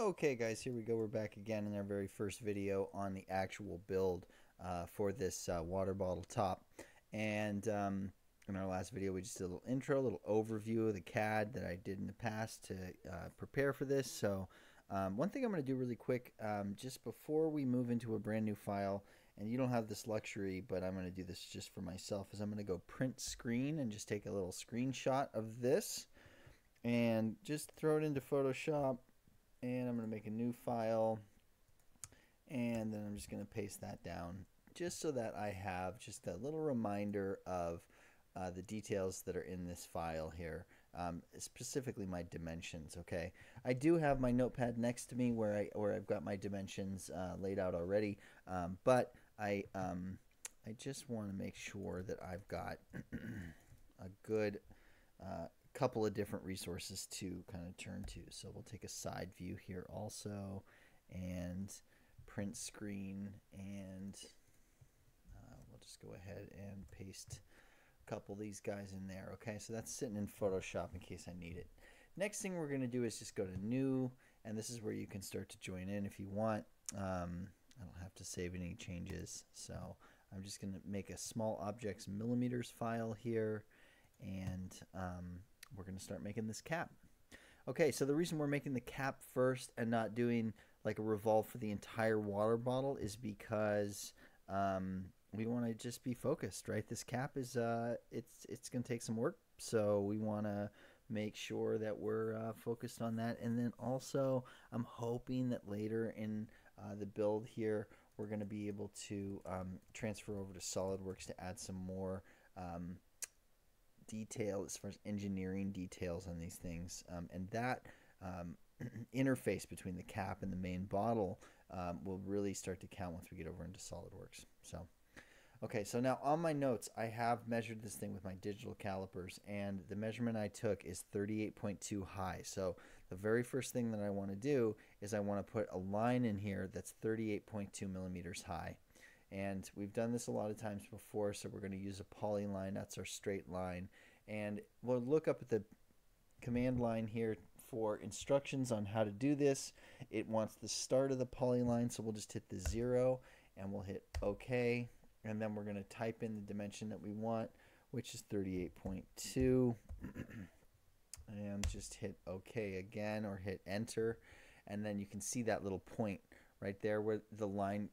Okay guys, here we go. We're back again in our very first video on the actual build uh, for this uh, water bottle top. And um, in our last video we just did a little intro, a little overview of the CAD that I did in the past to uh, prepare for this. So um, one thing I'm going to do really quick, um, just before we move into a brand new file, and you don't have this luxury, but I'm going to do this just for myself, is I'm going to go print screen and just take a little screenshot of this and just throw it into Photoshop and I'm going to make a new file and then I'm just going to paste that down just so that I have just a little reminder of uh, the details that are in this file here um, specifically my dimensions okay? I do have my notepad next to me where I where I've got my dimensions uh, laid out already um, but I um, I just want to make sure that I've got a good uh, couple of different resources to kind of turn to. So we'll take a side view here also and print screen and uh, we'll just go ahead and paste a couple of these guys in there. Okay, so that's sitting in Photoshop in case I need it. Next thing we're going to do is just go to new and this is where you can start to join in if you want. Um, I don't have to save any changes. So I'm just going to make a small objects millimeters file here and um, we're going to start making this cap. Okay, so the reason we're making the cap first and not doing like a revolve for the entire water bottle is because um, we want to just be focused, right? This cap is uh, it's it's going to take some work, so we want to make sure that we're uh, focused on that. And then also, I'm hoping that later in uh, the build here, we're going to be able to um, transfer over to SolidWorks to add some more um, detail as far as engineering details on these things. Um, and that um, interface between the cap and the main bottle um, will really start to count once we get over into SolidWorks. So, okay, so now on my notes, I have measured this thing with my digital calipers, and the measurement I took is 38.2 high. So the very first thing that I want to do is I want to put a line in here that's 38.2 millimeters high. And we've done this a lot of times before, so we're going to use a polyline. That's our straight line. And we'll look up at the command line here for instructions on how to do this. It wants the start of the polyline, so we'll just hit the zero and we'll hit OK. And then we're going to type in the dimension that we want, which is 38.2. and just hit OK again or hit enter. And then you can see that little point right there where the line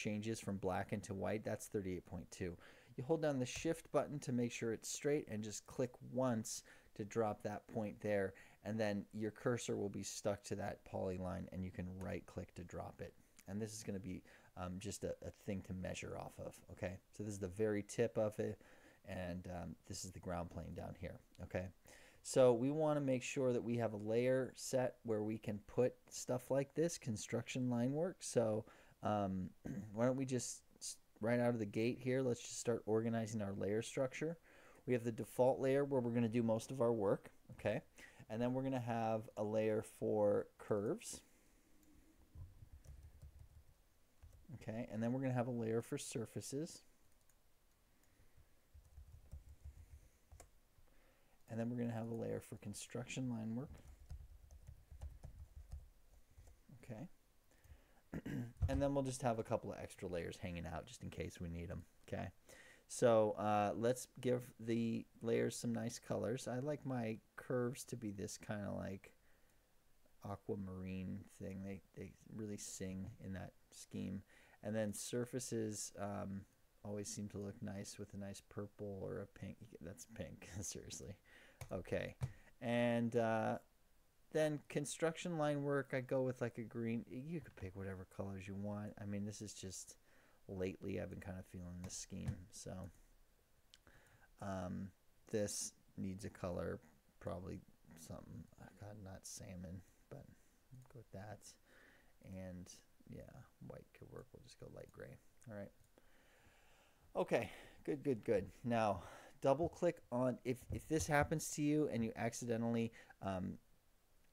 changes from black into white, that's 38.2. You hold down the shift button to make sure it's straight and just click once to drop that point there and then your cursor will be stuck to that polyline and you can right click to drop it. And this is going to be um, just a, a, thing to measure off of. Okay, so this is the very tip of it and um, this is the ground plane down here. Okay. So we want to make sure that we have a layer set where we can put stuff like this, construction line work. So um, why don't we just, right out of the gate here, let's just start organizing our layer structure. We have the default layer where we're going to do most of our work, okay? And then we're going to have a layer for curves. Okay, and then we're going to have a layer for surfaces. And then we're going to have a layer for construction line work. Okay. And then we'll just have a couple of extra layers hanging out just in case we need them. Okay. So uh, let's give the layers some nice colors. I like my curves to be this kind of like aquamarine thing. They, they really sing in that scheme. And then surfaces um, always seem to look nice with a nice purple or a pink. That's pink, seriously. Okay. And uh, then construction line work, I go with like a green. You could pick whatever colors you want. I mean, this is just lately I've been kind of feeling this scheme. So um, this needs a color, probably something. God, not salmon, but go with that. And yeah, white could work. We'll just go light gray. All right. Okay, good, good, good. Now, double click on if if this happens to you and you accidentally um,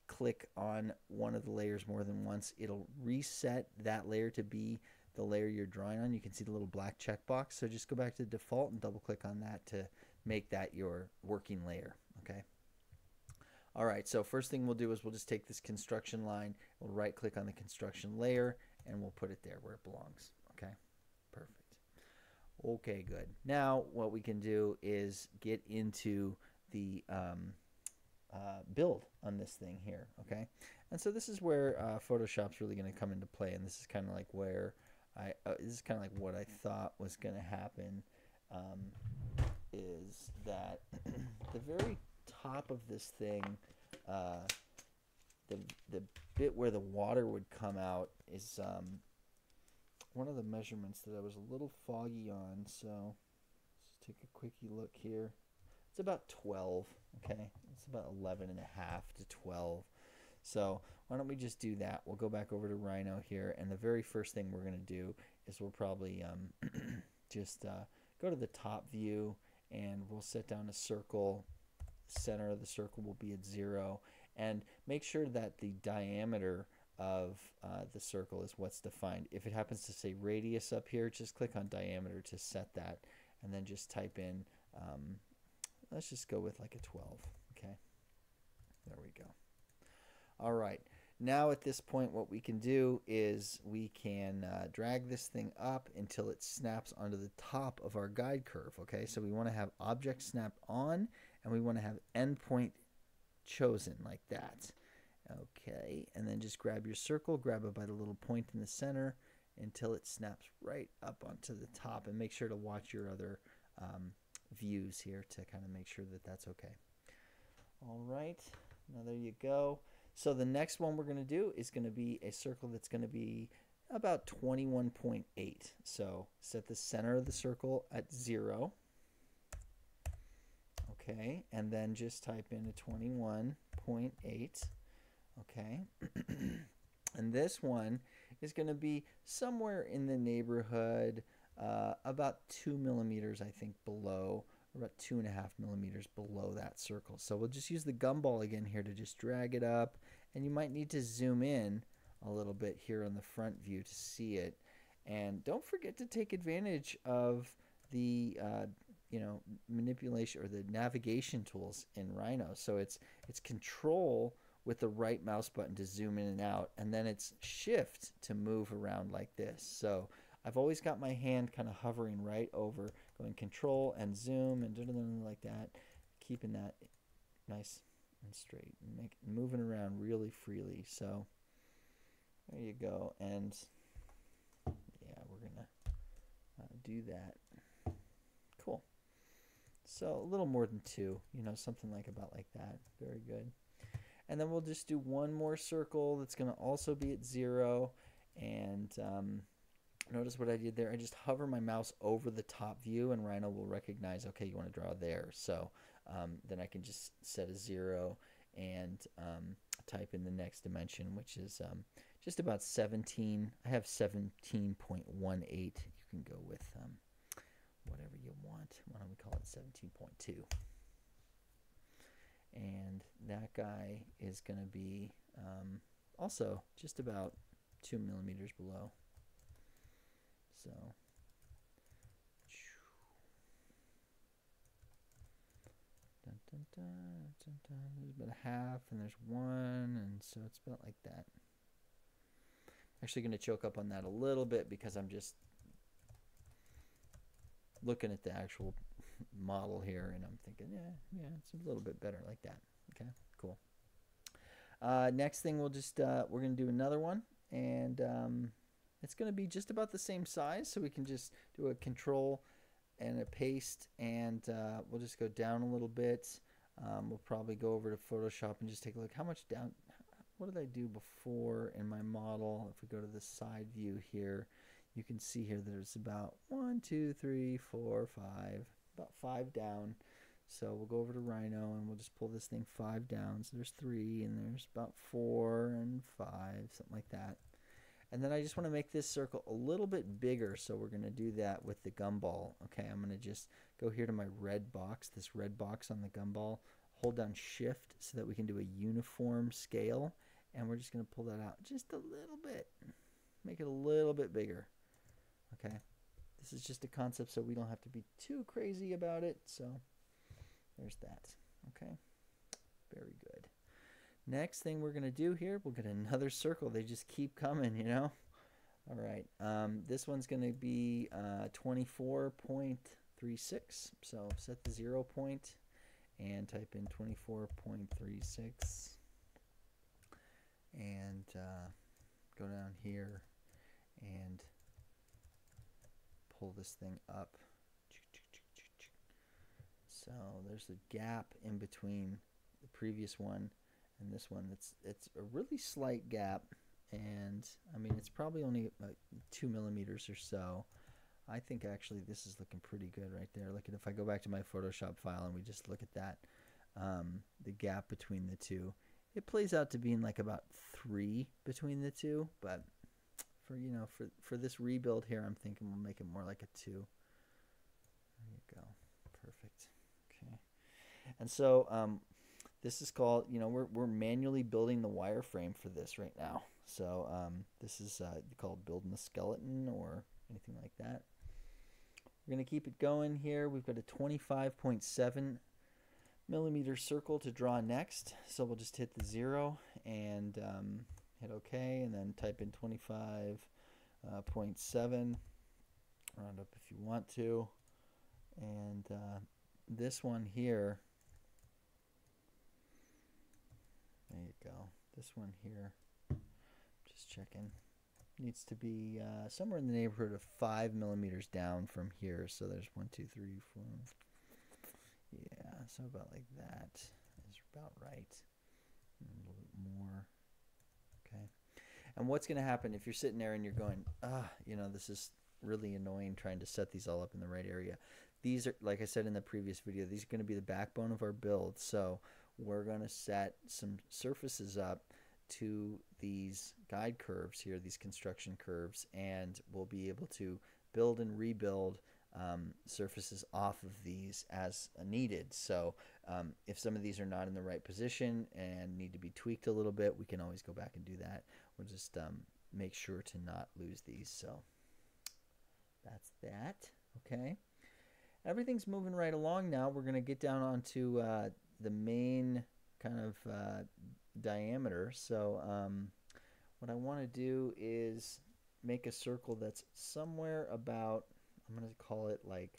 click on one of the layers more than once, it'll reset that layer to be the layer you're drawing on. You can see the little black checkbox. So just go back to default and double click on that to make that your working layer. Okay. All right, so first thing we'll do is we'll just take this construction line, we'll right click on the construction layer, and we'll put it there where it belongs. Okay, perfect. Okay, good. Now what we can do is get into the um, uh, build on this thing here, okay? And so this is where uh, Photoshop's really going to come into play, and this is kind of like where I, uh, this is kind of like what I thought was going to happen, um, is that the very top of this thing, uh, the, the bit where the water would come out is um, one of the measurements that I was a little foggy on. So let's take a quickie look here. It's about 12, okay? It's about 11 and a half to 12. So why don't we just do that? We'll go back over to Rhino here, and the very first thing we're going to do is we'll probably um, just uh, go to the top view, and we'll set down a circle. Center of the circle will be at zero, and make sure that the diameter of uh, the circle is what's defined. If it happens to say radius up here, just click on diameter to set that, and then just type in, um, let's just go with like a 12, okay? There we go. All right, now at this point what we can do is we can uh, drag this thing up until it snaps onto the top of our guide curve, okay? So we want to have object snap on, and we want to have endpoint chosen like that. Okay, and then just grab your circle, grab it by the little point in the center until it snaps right up onto the top and make sure to watch your other um, views here to kind of make sure that that's okay. All right, now there you go. So the next one we're going to do is going to be a circle that's going to be about 21.8. So set the center of the circle at 0. Okay, and then just type in a 21.8. Okay. and this one is going to be somewhere in the neighborhood uh, about two millimeters, I think, below, about two and a half millimeters below that circle. So we'll just use the gumball again here to just drag it up. And you might need to zoom in a little bit here on the front view to see it. And don't forget to take advantage of the uh, you know manipulation or the navigation tools in Rhino. So it's it's control with the right mouse button to zoom in and out, and then it's shift to move around like this. So I've always got my hand kind of hovering right over, going control and zoom and like that, keeping that nice and straight, and make, moving around really freely. So there you go, and yeah, we're gonna uh, do that. Cool. So a little more than two, you know, something like about like that. Very good. And then we'll just do one more circle that's going to also be at zero. And um, notice what I did there. I just hover my mouse over the top view and Rhino will recognize, okay, you want to draw there. So um, then I can just set a zero and um, type in the next dimension, which is um, just about 17. I have 17.18. You can go with um, whatever you want. Why don't we call it 17.2? and that guy is going to be um, also just about two millimeters below. So dun, dun, dun, there's about a half, and there's one, and so it's about like that. Actually, going to choke up on that a little bit because I'm just looking at the actual model here, and I'm thinking, yeah, yeah, it's a little bit better like that. Okay, cool. Uh, next thing, we'll just uh, we're gonna do another one, and um, it's gonna be just about the same size, so we can just do a control and a paste, and uh, we'll just go down a little bit. Um, we'll probably go over to Photoshop and just take a look. How much down? What did I do before in my model? If we go to the side view here, you can see here it's about one, two, three, four, five, about five down. So we'll go over to Rhino and we'll just pull this thing five down. So there's three and there's about four and five, something like that. And then I just want to make this circle a little bit bigger. So we're going to do that with the gumball. Okay, I'm going to just go here to my red box, this red box on the gumball. Hold down shift so that we can do a uniform scale. And we're just going to pull that out just a little bit. Make it a little bit bigger. Okay. This is just a concept so we don't have to be too crazy about it. So there's that. Okay. Very good. Next thing we're going to do here, we'll get another circle. They just keep coming, you know? All right. Um, this one's going to be uh, 24.36. So set the zero point and type in 24.36 and uh, go down here and pull this thing up. So there's a gap in between the previous one and this one. It's it's a really slight gap, and I mean it's probably only two millimeters or so. I think actually this is looking pretty good right there. Look at if I go back to my Photoshop file and we just look at that, um, the gap between the two, it plays out to being like about three between the two. But for you know for for this rebuild here, I'm thinking we'll make it more like a two. There you go, perfect. Okay, and so um, this is called you know we're we're manually building the wireframe for this right now. So um, this is uh, called building the skeleton or anything like that. We're going to keep it going here. We've got a 25.7 millimeter circle to draw next. So we'll just hit the zero and um, hit OK and then type in 25.7. Round up if you want to. And uh, this one here, there you go. This one here, just checking needs to be uh, somewhere in the neighborhood of five millimeters down from here. So there's one, two, three, four. Yeah, so about like that is about right. A little bit more. Okay. And what's going to happen if you're sitting there and you're going, ah, you know, this is really annoying trying to set these all up in the right area. These are, like I said in the previous video, these are going to be the backbone of our build. So we're going to set some surfaces up to these guide curves here, these construction curves, and we'll be able to build and rebuild um, surfaces off of these as needed. So um, if some of these are not in the right position and need to be tweaked a little bit, we can always go back and do that. We'll just um, make sure to not lose these. So that's that. Okay. Everything's moving right along now. We're going to get down onto uh, the main kind of uh, diameter. So um, what I want to do is make a circle that's somewhere about, I'm going to call it like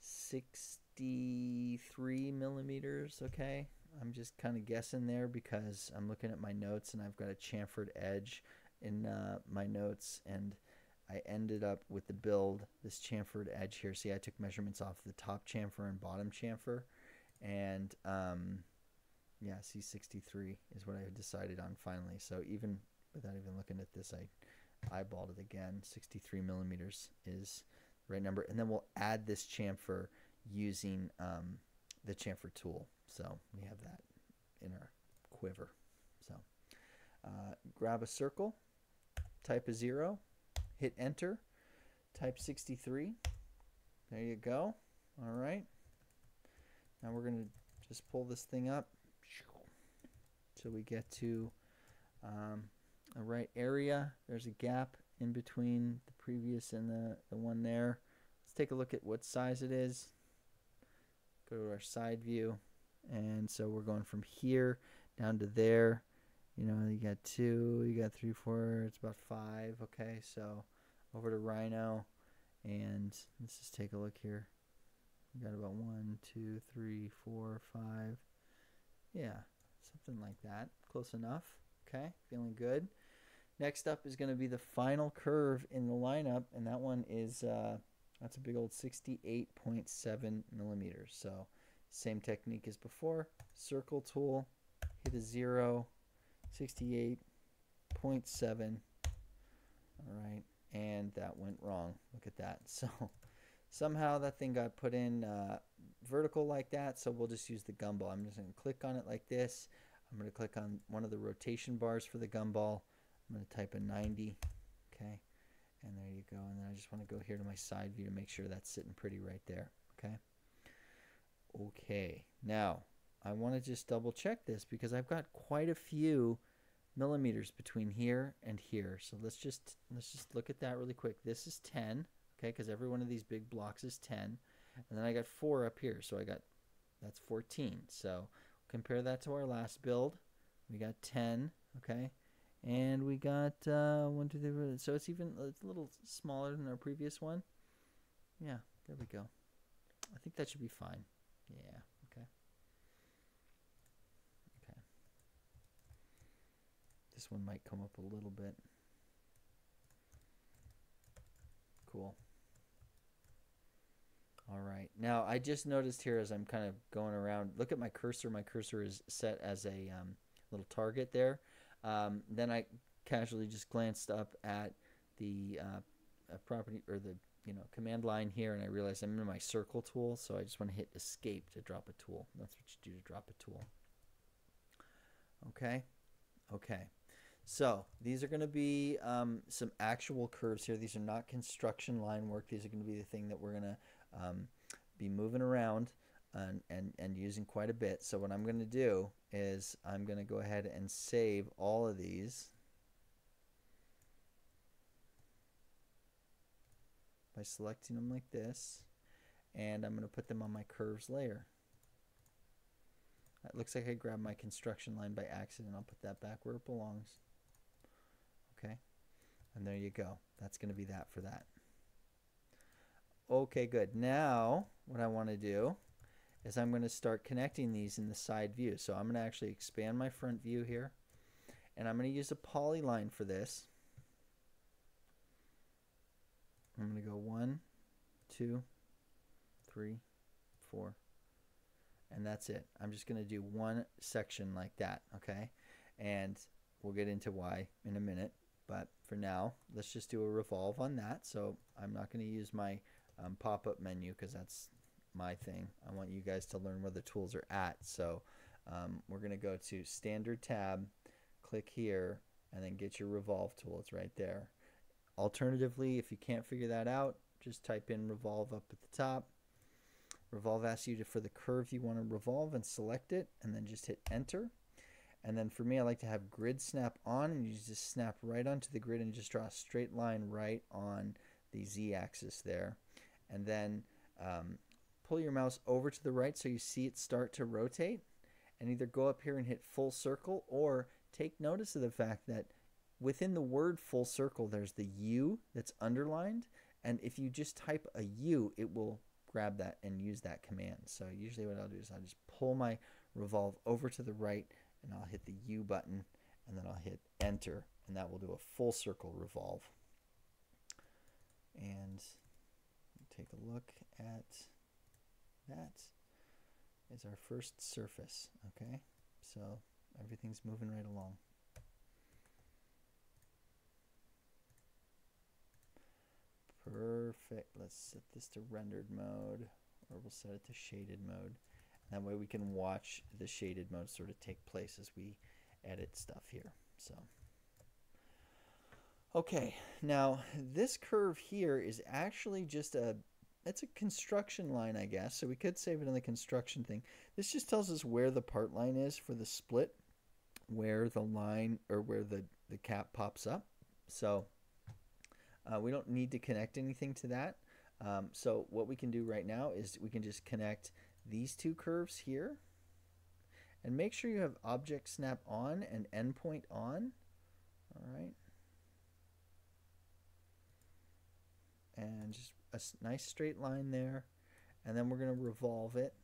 63 millimeters, okay? I'm just kind of guessing there because I'm looking at my notes and I've got a chamfered edge in uh, my notes and I ended up with the build, this chamfered edge here. See, I took measurements off the top chamfer and bottom chamfer and um, yeah, C63 is what I decided on finally. So even without even looking at this, I eyeballed it again. 63 millimeters is the right number. And then we'll add this chamfer using um, the chamfer tool. So we have that in our quiver. So uh, grab a circle, type a zero, hit enter, type 63. There you go. All right. Now we're going to just pull this thing up till we get to um, a right area. There's a gap in between the previous and the, the one there. Let's take a look at what size it is. Go to our side view. And so we're going from here down to there. You know, you got two, you got three, four, it's about five. Okay, so over to Rhino. And let's just take a look here. We got about one, two, three, four, five. Yeah, something like that. Close enough. Okay, feeling good. Next up is going to be the final curve in the lineup, and that one is uh, that's a big old 68.7 millimeters. So same technique as before. Circle tool, hit a zero, 68.7. All right, and that went wrong. Look at that. So somehow that thing got put in uh, vertical like that. So we'll just use the gumball. I'm just going to click on it like this. I'm going to click on one of the rotation bars for the gumball. I'm going to type in 90. Okay. And there you go. And then I just want to go here to my side view to make sure that's sitting pretty right there. Okay. Okay. Now, I want to just double check this because I've got quite a few millimeters between here and here. So let's just let's just look at that really quick. This is 10, okay, because every one of these big blocks is 10. And then I got 4 up here. So I got that's 14. So compare that to our last build. we got 10, okay? And we got uh, one, two, three. So it's even it's a little smaller than our previous one. Yeah, there we go. I think that should be fine. Yeah, okay. Okay. This one might come up a little bit. Cool. All right. Now, I just noticed here as I'm kind of going around, look at my cursor. My cursor is set as a um, little target there. Um, then I casually just glanced up at the uh, property or the you know command line here, and I realized I'm in my circle tool, so I just want to hit escape to drop a tool. That's what you do to drop a tool. Okay, okay. So these are going to be um, some actual curves here. These are not construction line work. These are going to be the thing that we're going to um, be moving around and, and, and using quite a bit. So what I'm going to do is I'm going to go ahead and save all of these by selecting them like this and I'm going to put them on my curves layer. It looks like I grabbed my construction line by accident. I'll put that back where it belongs. Okay, and there you go. That's going to be that for that. Okay, good. Now, what I want to do is I'm going to start connecting these in the side view. So I'm going to actually expand my front view here. And I'm going to use a polyline for this. I'm going to go one, two, three, four, and that's it. I'm just going to do one section like that, okay? And we'll get into why in a minute. But for now, let's just do a revolve on that. So I'm not going to use my um, pop-up menu because that's my thing. I want you guys to learn where the tools are at. So um, we're going to go to standard tab, click here, and then get your revolve tool. It's right there. Alternatively, if you can't figure that out, just type in revolve up at the top. Revolve asks you to, for the curve you want to revolve and select it and then just hit enter. And then for me, I like to have grid snap on and you just snap right onto the grid and just draw a straight line right on the z axis there and then um, pull your mouse over to the right so you see it start to rotate and either go up here and hit full circle or take notice of the fact that within the word full circle there's the U that's underlined. And if you just type a U it will grab that and use that command. So usually what I'll do is I'll just pull my revolve over to the right and I'll hit the U button and then I'll hit enter and that will do a full circle revolve. And take a look at that. Is our first surface okay? So everything's moving right along. Perfect. Let's set this to rendered mode or we'll set it to shaded mode. That way we can watch the shaded mode sort of take place as we edit stuff here so Okay, now this curve here is actually just a, it's a construction line, I guess. So we could save it in the construction thing. This just tells us where the part line is for the split, where the line or where the, the cap pops up. So uh, we don't need to connect anything to that. Um, so what we can do right now is we can just connect these two curves here and make sure you have object snap on and endpoint on. All right. And just a nice straight line there. And then we're going to revolve it.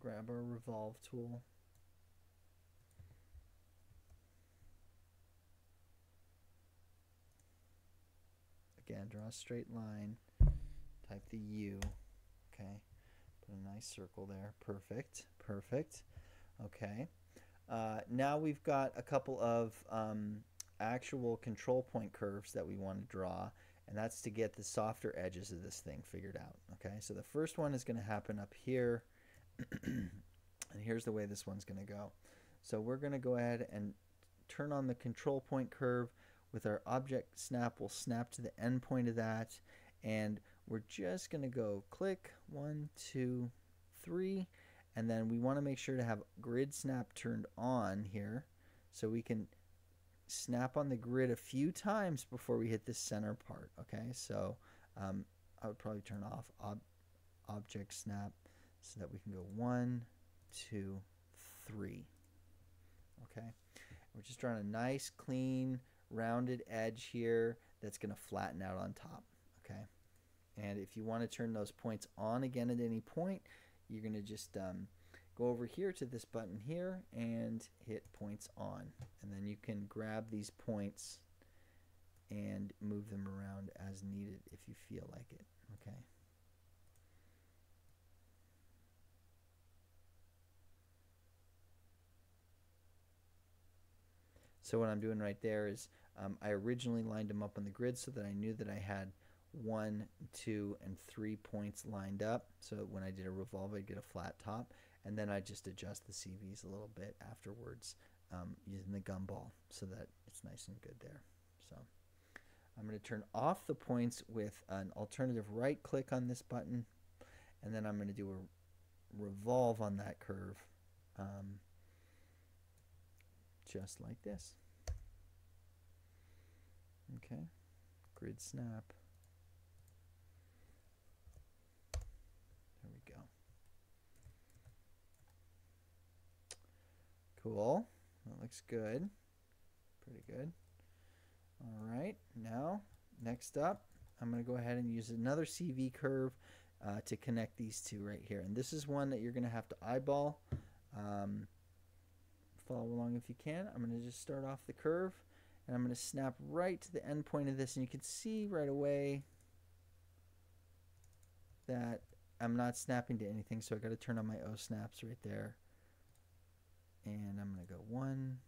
Grab our revolve tool. Again draw a straight line. Type the U. Okay. Put a nice circle there. Perfect. Perfect. Okay. Uh, now we've got a couple of um, actual control point curves that we want to draw and that's to get the softer edges of this thing figured out. Okay, so the first one is going to happen up here, and here's the way this one's going to go. So we're going to go ahead and turn on the control point curve with our object snap. We'll snap to the end point of that, and we're just going to go click one, two, three, and then we want to make sure to have grid snap turned on here so we can snap on the grid a few times before we hit the center part. Okay, so um, I would probably turn off ob object snap so that we can go one, two, three. Okay, We're just drawing a nice, clean, rounded edge here that's going to flatten out on top. Okay. And if you want to turn those points on again at any point, you're going to just um, go over here to this button here and hit points on. And then you can grab these points and move them around as needed if you feel like it. Okay. So what I'm doing right there is um, I originally lined them up on the grid so that I knew that I had one, two, and three points lined up. So when I did a revolve, I'd get a flat top. And then I just adjust the CVs a little bit afterwards um, using the gumball so that it's nice and good there. So I'm going to turn off the points with an alternative right click on this button. And then I'm going to do a revolve on that curve um, just like this. Okay, grid snap. There we go. Cool. That looks good. Pretty good. All right, now next up, I'm going to go ahead and use another CV curve uh, to connect these two right here. And this is one that you're going to have to eyeball. Um, follow along if you can. I'm going to just start off the curve and I'm going to snap right to the end point of this and you can see right away that I'm not snapping to anything so I got to turn on my O snaps right there and I'm going to go one.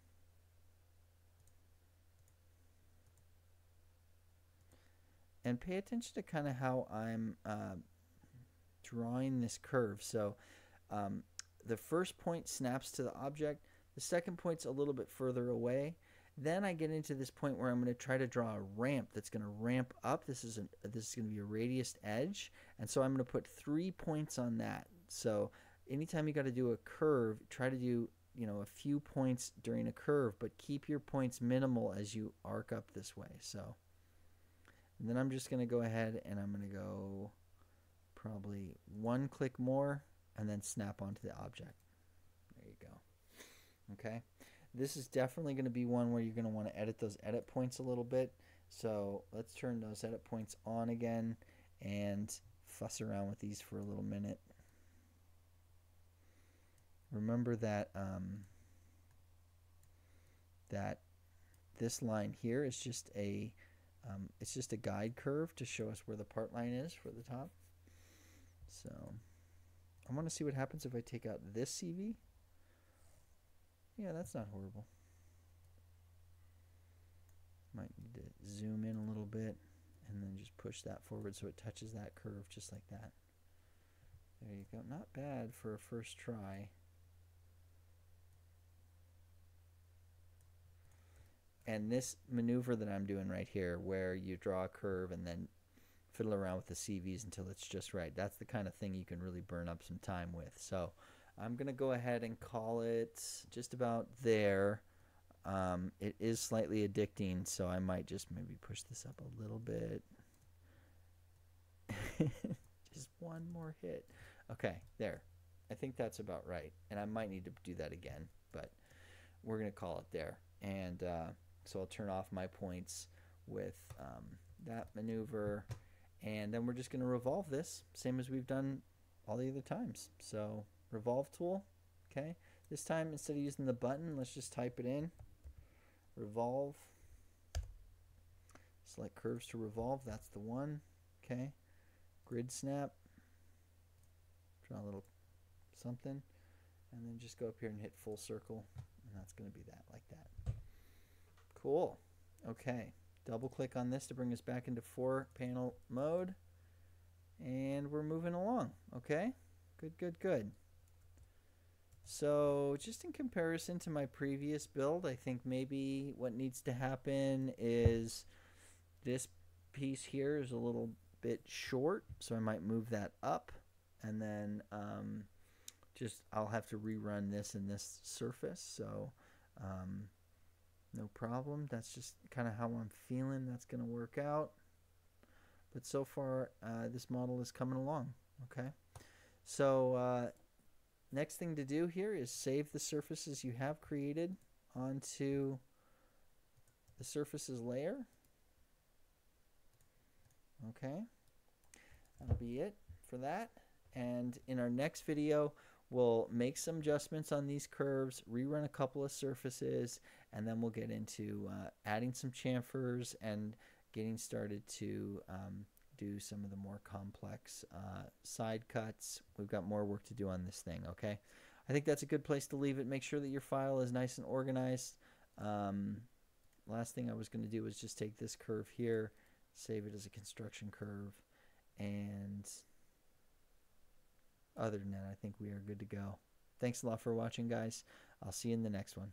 And pay attention to kind of how I'm uh, drawing this curve. So um, the first point snaps to the object. The second point's a little bit further away. Then I get into this point where I'm going to try to draw a ramp that's going to ramp up. This is a, this is going to be a radius edge, and so I'm going to put three points on that. So anytime you got to do a curve, try to do you know a few points during a curve, but keep your points minimal as you arc up this way. So and then I'm just going to go ahead and I'm going to go probably one click more and then snap onto the object. There you go. Okay. This is definitely going to be one where you're going to want to edit those edit points a little bit. So let's turn those edit points on again and fuss around with these for a little minute. Remember that um, that this line here is just a um, it's just a guide curve to show us where the part line is for the top. So I want to see what happens if I take out this CV. Yeah, that's not horrible. Might need to zoom in a little bit and then just push that forward so it touches that curve just like that. There you go. Not bad for a first try. And this maneuver that I'm doing right here, where you draw a curve and then fiddle around with the CVs until it's just right, that's the kind of thing you can really burn up some time with. So I'm going to go ahead and call it just about there. Um, it is slightly addicting, so I might just maybe push this up a little bit. just one more hit. Okay, there. I think that's about right. And I might need to do that again, but we're going to call it there. And uh, so I'll turn off my points with um, that maneuver. And then we're just going to revolve this, same as we've done all the other times. So revolve tool. Okay, this time instead of using the button, let's just type it in. Revolve. Select curves to revolve. That's the one. Okay, grid snap. Draw a little something, and then just go up here and hit full circle, and that's going to be that like that. Cool. Okay, double click on this to bring us back into four panel mode, and we're moving along. Okay, good, good, good. So just in comparison to my previous build, I think maybe what needs to happen is this piece here is a little bit short, so I might move that up, and then um, just I'll have to rerun this in this surface, so um, no problem. That's just kind of how I'm feeling that's going to work out. But so far, uh, this model is coming along, okay? So uh, Next thing to do here is save the surfaces you have created onto the surfaces layer. Okay, that'll be it for that. And in our next video, we'll make some adjustments on these curves, rerun a couple of surfaces, and then we'll get into uh, adding some chamfers and getting started to um, do some of the more complex uh, side cuts. We've got more work to do on this thing, okay? I think that's a good place to leave it. Make sure that your file is nice and organized. Um, last thing I was going to do was just take this curve here, save it as a construction curve, and other than that, I think we are good to go. Thanks a lot for watching, guys. I'll see you in the next one.